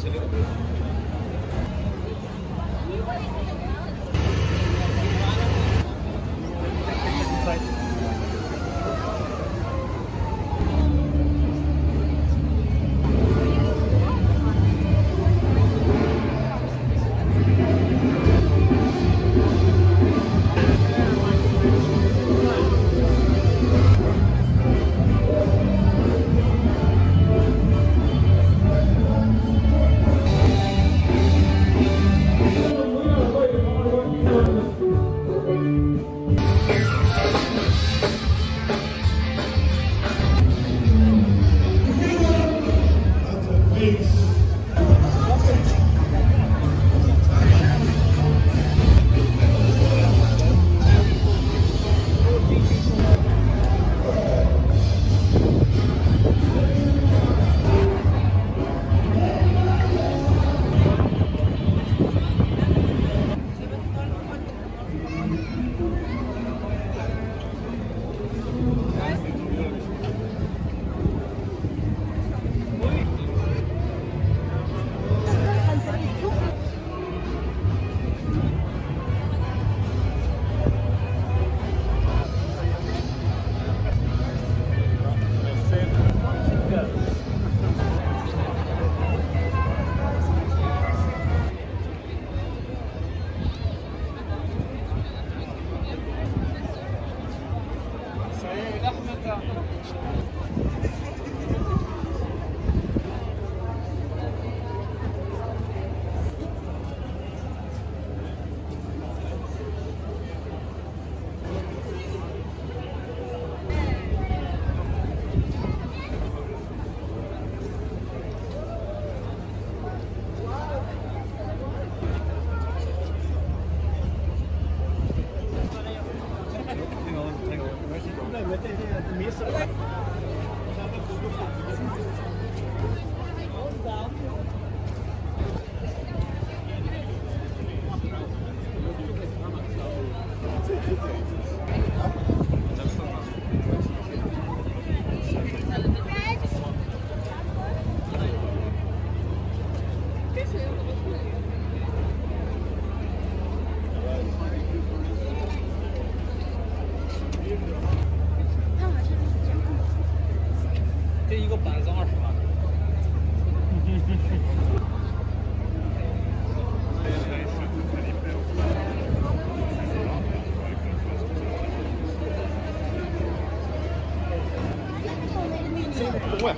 Спасибо. か。这一个板子二十万。我也